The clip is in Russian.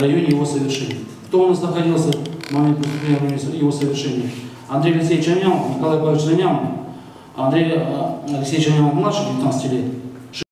районе его совершения. Кто у нас находился в момент преступления его совершения? Андрей Алексеевич Амямов, Николай Павлович Замямов, Андрей э, Алексеевич Амямов младше 19 лет,